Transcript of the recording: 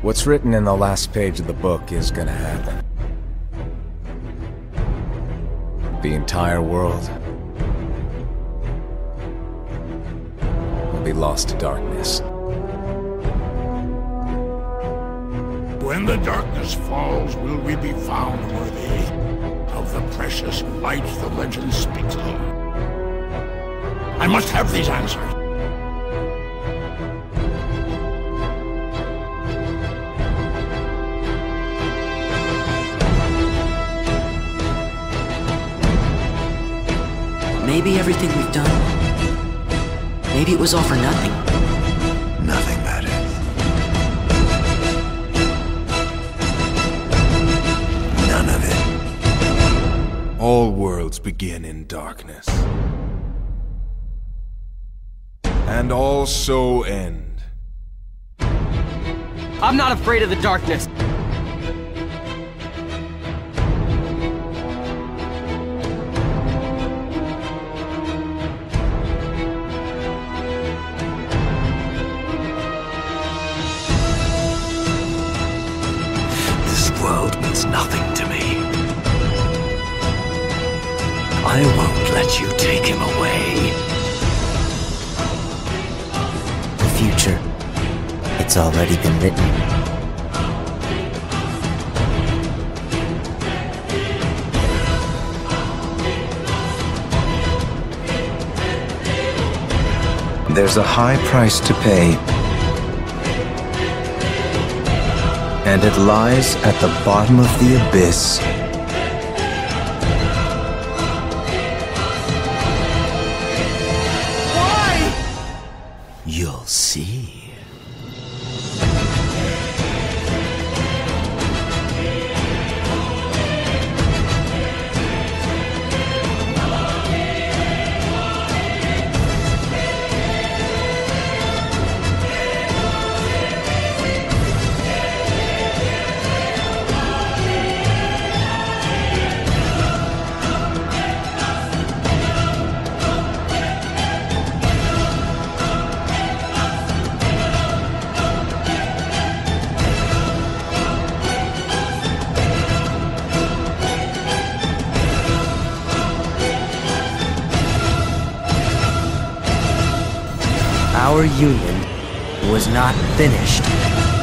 What's written in the last page of the book is gonna happen. The entire world will be lost to darkness. When the darkness falls, will we be found worthy of the precious light the legend speaks of? I must have these answers. Maybe everything we've done. Maybe it was all for nothing. Nothing matters. None of it. All worlds begin in darkness. And all so end. I'm not afraid of the darkness. World means nothing to me. I won't let you take him away. The future. It's already been written. There's a high price to pay. And it lies at the bottom of the abyss. You'll see. Our union was not finished.